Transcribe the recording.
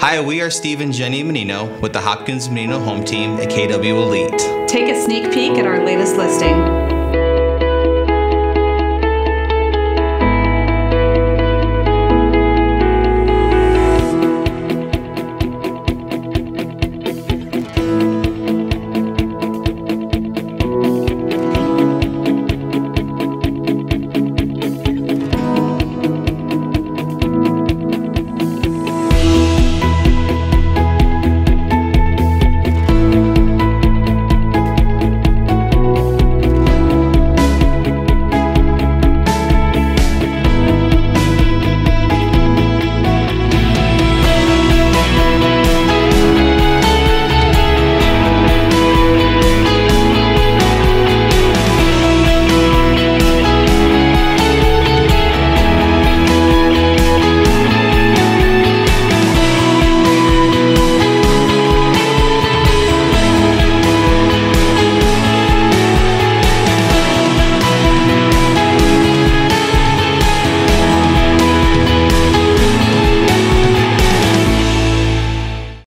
Hi, we are Steve and Jenny Minino with the Hopkins Minino home team at KW Elite. Take a sneak peek at our latest listing.